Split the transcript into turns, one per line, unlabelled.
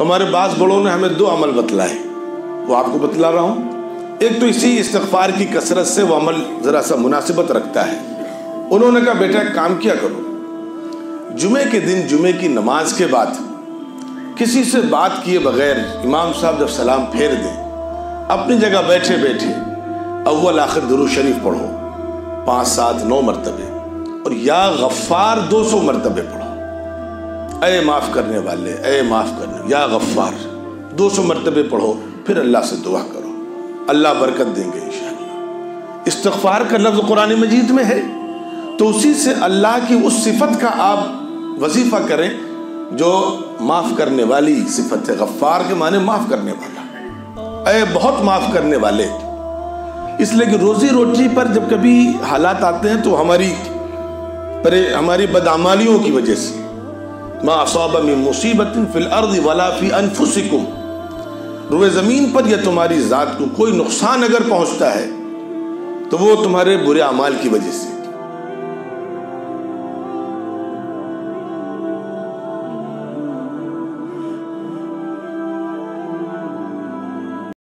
तो हमारे बास बड़ों ने हमें दो अमल बतलाए। वो आपको बतला रहा हूँ। एक तो इसी इस्तफार की कसरत से वो अमल ज़रा सा मुनासिबत रखता है। उन्होंने कहा, बेटा काम किया करो। जुमे के दिन, जुमे की नमाज़ के बाद किसी से बात किए बगैर इमाम साहब जब सलाम फेर दें, अपनी जगह बैठे बैठे अव्वल, आखिर दुरू शरीफ पढ़ो। पाँच, सात, नौ मरतबे। और या गफ्फार दो सौ मरतबे पढ़ो। अय माफ़ करने वाले अय माफ़ करने या गफ्फार, दो सौ मरतबे पढ़ो, फिर अल्लाह से दुआ करो। अल्लाह बरकत देंगे इन इस्तफार का लफ्ज़ कुरान मजीद में है। तो उसी से अल्लाह की उस सिफत का आप वजीफ़ा करें, जो माफ़ करने वाली सिफत है। गफ्फार के माने माफ़ करने वाला। अय बहुत माफ़ करने वाले। इसलिए कि रोज़ी रोटी पर जब कभी हालात आते हैं तो हमारी परे, हमारी बदामालियों की वजह से मुसीबत फिल अर्द अनफुसिकुम। रुए ज़मीन पर या तुम्हारी ज़ात को कोई नुकसान अगर पहुँचता है तो वो तुम्हारे बुरे अमाल की वजह से।